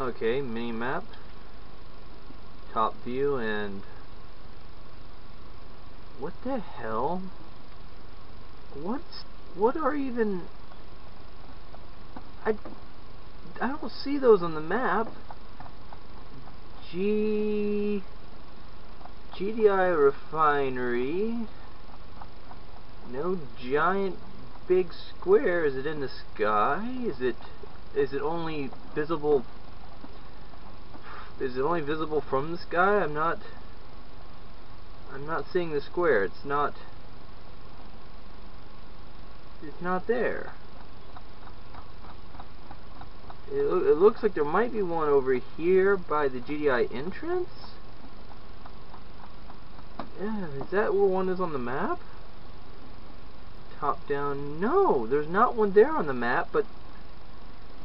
Okay, mini map. Top view and what the hell? What's what are even I I don't see those on the map. G GDI refinery. No giant big square. Is it in the sky? Is it is it only visible is it only visible from the sky? I'm not I'm not seeing the square. It's not it's not there. It, it looks like there might be one over here by the GDI entrance. Yeah, is that where one is on the map? Top down. No, there's not one there on the map, but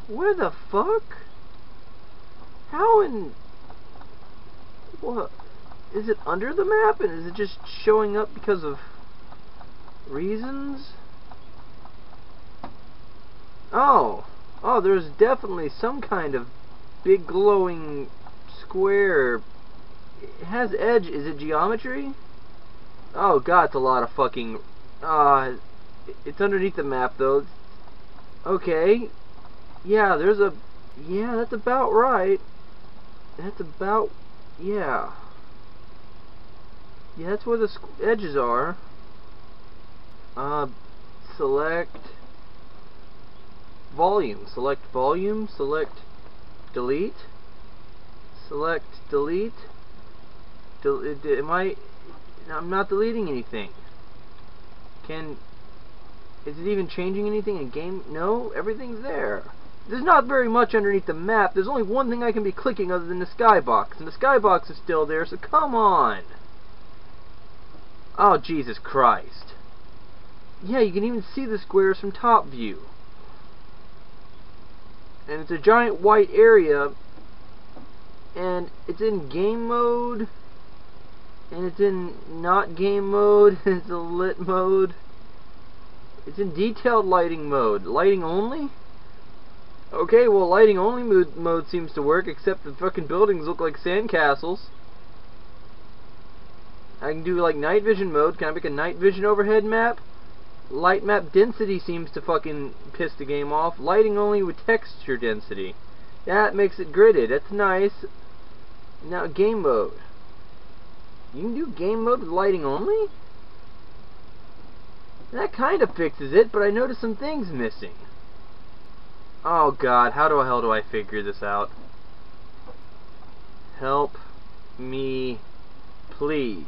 where the fuck? How in... What? Is it under the map and is it just showing up because of reasons? Oh. Oh, there's definitely some kind of big glowing square. It has edge. Is it geometry? Oh god, it's a lot of fucking... Uh, it's underneath the map though. Okay. Yeah, there's a... Yeah, that's about right. That's about... Yeah. Yeah, that's where the edges are. Uh, select volume. Select volume. Select delete. Select delete. Del am I... I'm not deleting anything. Can... Is it even changing anything in game? No, everything's there. There's not very much underneath the map. There's only one thing I can be clicking other than the skybox. And the skybox is still there, so come on. Oh, Jesus Christ. Yeah, you can even see the squares from top view. And it's a giant white area. And it's in game mode. And it's in not game mode. it's a lit mode. It's in detailed lighting mode. Lighting only? Okay, well, lighting only mode, mode seems to work, except the fucking buildings look like sandcastles. I can do like night vision mode. Can I make a night vision overhead map? Light map density seems to fucking piss the game off. Lighting only with texture density. That makes it gridded. That's nice. Now game mode. You can do game mode with lighting only? That kind of fixes it, but I noticed some things missing. Oh god, how the hell do I figure this out? Help me, please.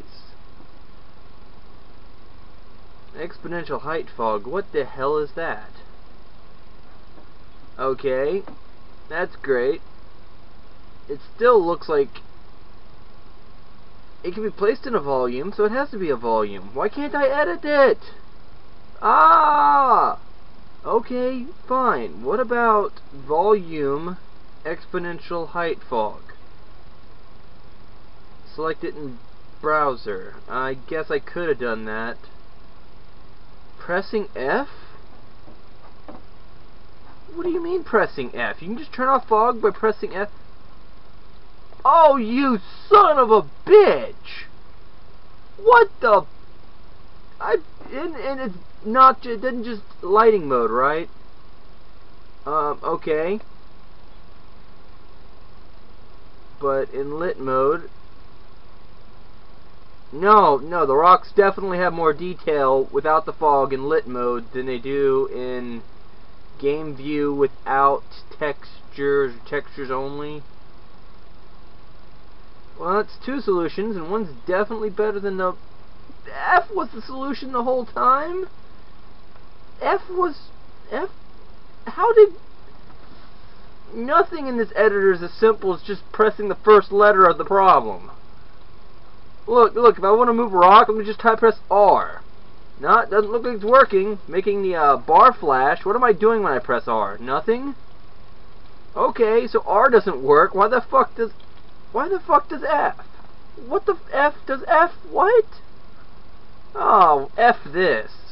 Exponential height fog. What the hell is that? Okay. That's great. It still looks like it can be placed in a volume, so it has to be a volume. Why can't I edit it? Ah! Okay, fine. What about volume exponential height fog? Select it in browser. I guess I could have done that pressing F? What do you mean pressing F? You can just turn off fog by pressing F. Oh, you son of a bitch! What the? I and, and it's not. It didn't just lighting mode, right? Um. Okay. But in lit mode, no, no, the rocks definitely have more detail without the fog in lit mode than they do in game view without textures, textures only. Well, that's two solutions, and one's definitely better than the... F was the solution the whole time? F was... F... How did... Nothing in this editor is as simple as just pressing the first letter of the problem. Look, look, if I want to move a rock, let me just type press R. No, it doesn't look like it's working. Making the uh, bar flash. What am I doing when I press R? Nothing? Okay, so R doesn't work. Why the fuck does... Why the fuck does F? What the F does F what? Oh, F this.